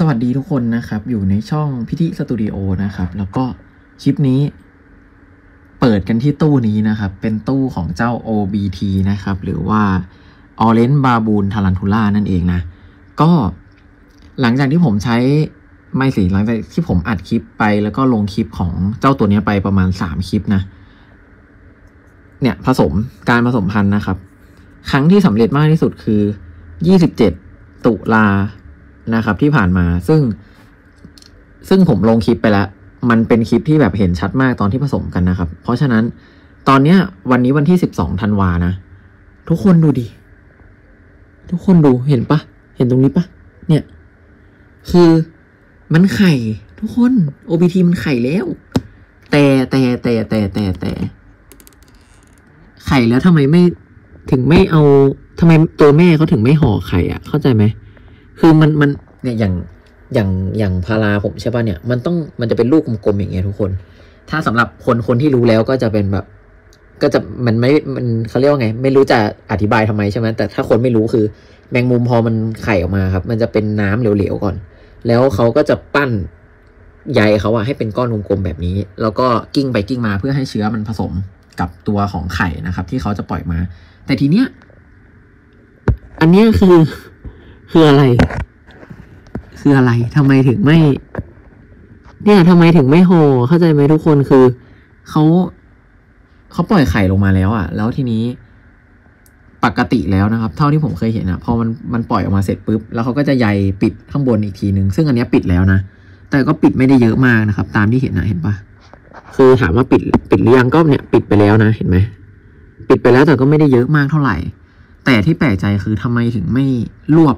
สวัสดีทุกคนนะครับ อยู่ในช่องพิธีสตูดิโอนะครับ แล้วก็คลิปนี้ เปิดกันที่ตู้นี้นะครับ เป็นตู้ของเจ้า OBT นะครับ หรือว่า Orange Baboon Tarantula นั่นเองนะ ก็หลังจากที่ผมใช้ไม่สิหลังจากที่ผมอัดคลิปไปแล้วก็ลงคลิปของเจ้าตัวนี้ไปประมาณสามคลิปนะ เนี่ยผสมการผสมพันธุ์นะครับ ครั้งที่สำเร็จมากที่สุดคือ27ตุลา นะครับที่ผ่านมาซึ่ง ซึ่งผมลงคลิปไปแล้ว มันเป็นคลิปที่แบบเห็นชัดมากตอนที่ผสมกันนะครับ เพราะฉะนั้นตอนเนี้ย วันนี้วันที่12ธันวานะ ทุกคนดูดิ ทุกคนดูเห็นปะเห็นตรงนี้ปะเนี่ย คือมันไข่ ทุกคน OBT มันไข่แล้ว แต่แต่แต่แต่แต่แต่ไข่แล้วทำไมไม่ถึงไม่เอาทำไมตัวแม่เขาถึงไม่ห่อไข่อะ เข้าใจไหม คือมันมันเนี่ยอย่างอย่างอย่างพาราผมใช่ป่ะเนี่ยมันต้องมันจะเป็นลูกกลมๆอย่างเงี้ยทุกคน ถ้าสำหรับคนคนที่รู้แล้วก็จะเป็นแบบ ก็จะมันไม่มันเขาเรียกว่าไง ไม่รู้จะอธิบายทำไมใช่ไหมแต่ถ้าคนไม่รู้คือ แมงมุมพอมันไข่ออกมาครับ มันจะเป็นน้ำเหลวๆก่อน แล้วเขาก็จะปั้นใยเขาอะให้เป็นก้อนกลมๆแบบนี้ แล้วก็กิ้งไปกิ้งมาเพื่อให้เชื้อมันผสมกับตัวของไข่นะครับ ที่เขาจะปล่อยมา แต่ทีเนี้ย อันเนี้ยคือ คืออะไร คืออะไรทำไมถึงไม่ เนี่ยทำไมถึงไม่ห่อเข้าใจไหมทุกคนคือเขาเขาปล่อยไข่ลงมาแล้วอะ่ะ แล้วทีนี้ปกติแล้วนะครับ เท่าที่ผมเคยเห็นอะ่ะพอมันมันปล่อยออกมาเสร็จปุ๊บแล้วเขาก็จะใยปิดข้างบนอีกทีหนึ่งซึ่งอันนี้ปิดแล้วนะแต่ก็ปิดไม่ได้เยอะมากนะครับ ตามที่เห็นนะเห็นปะคือถามว่าปิดปิดหรือยังก็เนี่ย ปิดไปแล้วนะเห็นไหมปิดไปแล้วแต่ก็ไม่ได้เยอะมากเท่าไหร่ แต่ที่แปลกใจคือทำไมถึงไม่รวบ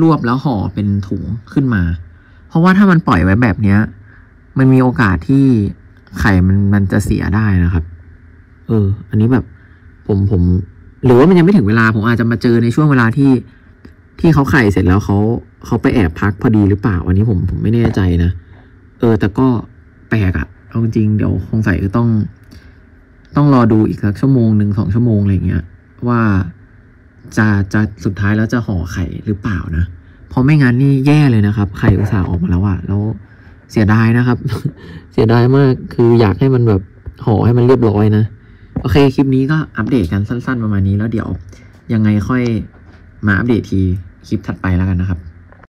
รวบแล้วห่อเป็นถุงขึ้นมา เพราะว่าถ้ามันปล่อยไว้แบบเนี้ย มันมีโอกาสที่ไข่มันมันจะเสียได้นะครับ เออ อันนี้แบบผมผม หรือว่ามันยังไม่ถึงเวลาผมอาจจะมาเจอในช่วงเวลาที่ที่เขาไข่เสร็จแล้วเขาเขาไปแอบพักพอดีหรือเปล่า อันนี้ผมผมไม่แน่ใจนะ เออ แต่ก็แปลกอะเอาจริงเดี๋ยวคงใส่ก็ต้อง ต้องรอดูอีกสักชั่วโมงหนึ่งสองชั่วโมงอะไรเงี้ยว่า จะจะสุดท้ายแล้วจะห่อไข่หรือเปล่านะเพราะไม่งั้นนี่แย่เลยนะครับ ไข่อุตส่าห์ออกมาแล้วอะแล้วเสียดายนะครับ เสียดายมากคืออยากให้มันแบบห่อให้มันเรียบร้อยนะโอเคคลิปนี้ก็อัปเดตกันสั้น ๆ ประมาณนี้แล้วเดี๋ยวยังไงค่อยมาอัปเดตทีคลิปถัดไปแล้วกันนะครับ